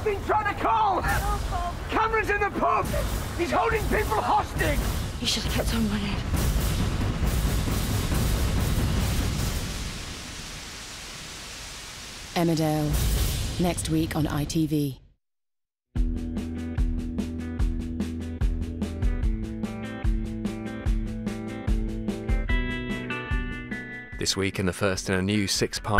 I've been trying to call! Cameron's in the pub! He's holding people hostage! You should have kept on running. Emmerdale, next week on ITV. This week, in the first in a new six part